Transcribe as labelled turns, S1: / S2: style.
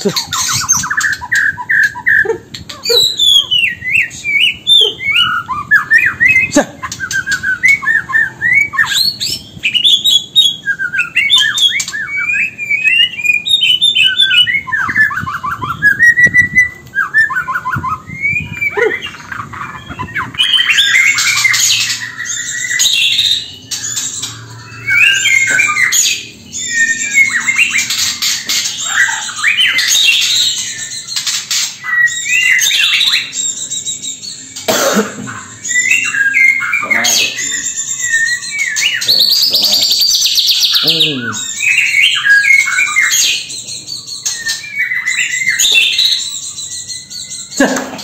S1: to
S2: 这